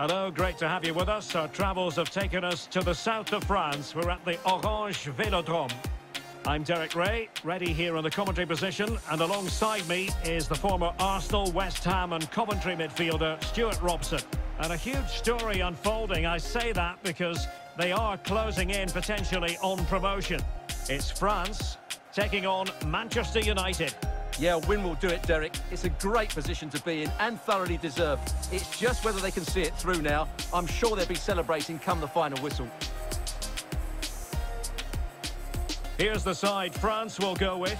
Hello, great to have you with us. Our travels have taken us to the south of France. We're at the Orange Velodrome. I'm Derek Rae, ready here on the commentary position, and alongside me is the former Arsenal, West Ham and Coventry midfielder, Stewart Robson. And a huge story unfolding, I say that because they are closing in potentially on promotion. It's France taking on Manchester United. Yeah, win will do it, Derek. It's a great position to be in and thoroughly deserved. It's just whether they can see it through now. I'm sure they'll be celebrating come the final whistle. Here's the side France will go with.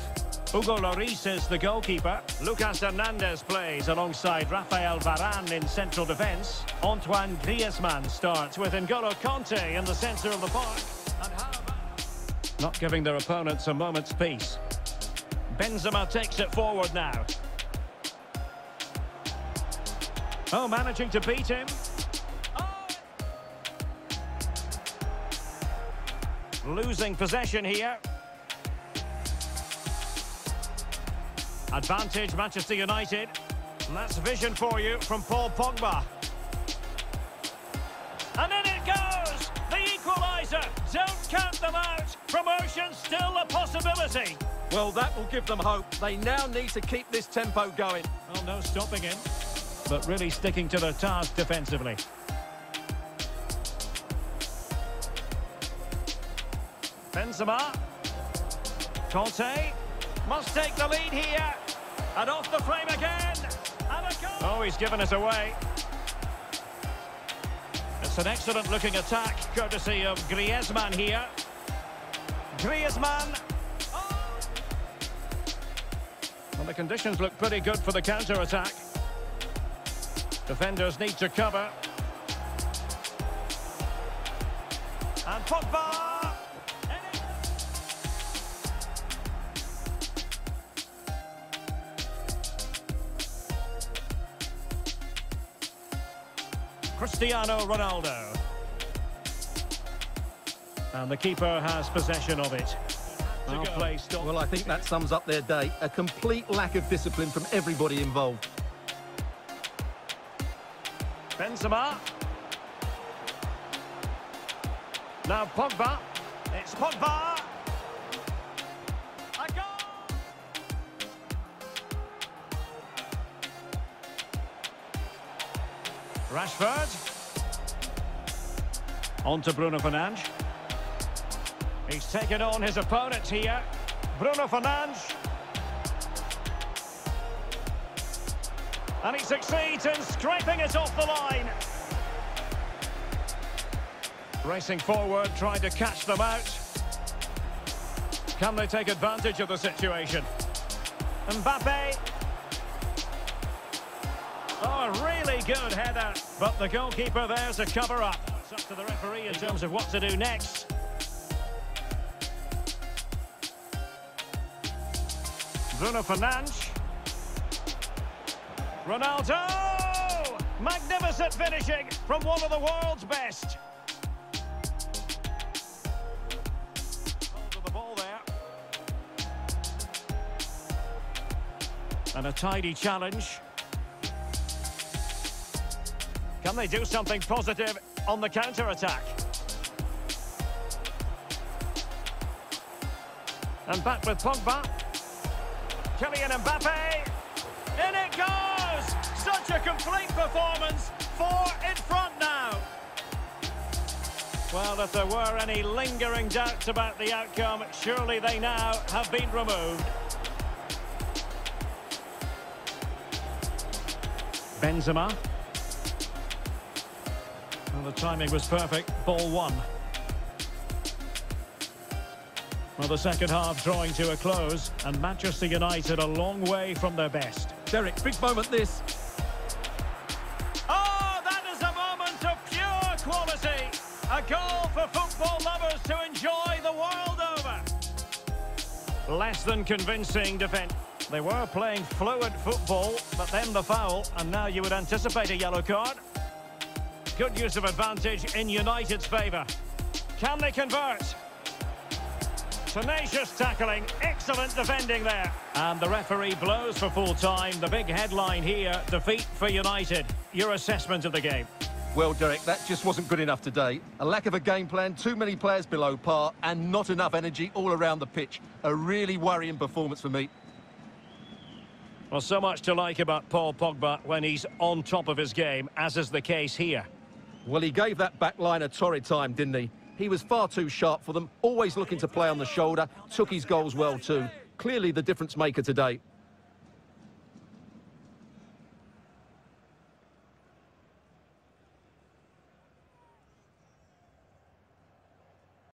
Hugo Lloris is the goalkeeper. Lucas Hernandez plays alongside Rafael Varane in central defence. Antoine Griezmann starts with N'Golo Kanté in the centre of the park. Not giving their opponents a moment's peace. Benzema takes it forward now. Oh, managing to beat him. Losing possession here. Advantage Manchester United. And that's vision for you from Paul Pogba. And in it goes! The equaliser! Don't count them out! Promotion still a possibility! Well, that will give them hope. They now need to keep this tempo going. Well, no stopping him. But really sticking to their task defensively. Benzema. Kanté. Must take the lead here. And off the frame again. And a goal. Oh, he's given us away. It's an excellent looking attack, courtesy of Griezmann here. Griezmann. Well, the conditions look pretty good for the counter-attack. Defenders need to cover. And Pogba! Cristiano Ronaldo. And the keeper has possession of it. Well. Well, I think that sums up their day. A complete lack of discipline from everybody involved. Benzema. Now Pogba. It's Pogba. Rashford. On to Bruno Fernandes. He's taken on his opponent here. Bruno Fernandes. And he succeeds in scraping it off the line. Racing forward, trying to catch them out. Can they take advantage of the situation? Mbappe. Oh, really good header. But the goalkeeper there's a cover up. It's up to the referee in terms of what to do next. Bruno Fernandes. Ronaldo! Magnificent finishing from one of the world's best. Hold of the ball there. And a tidy challenge. Can they do something positive on the counter-attack? And back with Pogba. Kylian Mbappe. In it goes! Such a complete performance. Four in front now. Well, if there were any lingering doubts about the outcome, surely they now have been removed. Benzema. Well, the timing was perfect. Ball one. Well, the second half drawing to a close, and Manchester United a long way from their best. Derek, big moment this. Oh, that is a moment of pure quality. A goal for football lovers to enjoy the world over. Less than convincing defence. They were playing fluid football, but then the foul, and now you would anticipate a yellow card. Good use of advantage in United's favour. Can they convert? Tenacious tackling, excellent defending there. And the referee blows for full time. The big headline here, defeat for United. Your assessment of the game? Well, Derek, that just wasn't good enough today. A lack of a game plan, too many players below par, and not enough energy all around the pitch. A really worrying performance for me. Well, so much to like about Paul Pogba when he's on top of his game, as is the case here. Well, he gave that back line a torrid time, didn't he? He was far too sharp for them, always looking to play on the shoulder, took his goals well too. Clearly the difference maker today.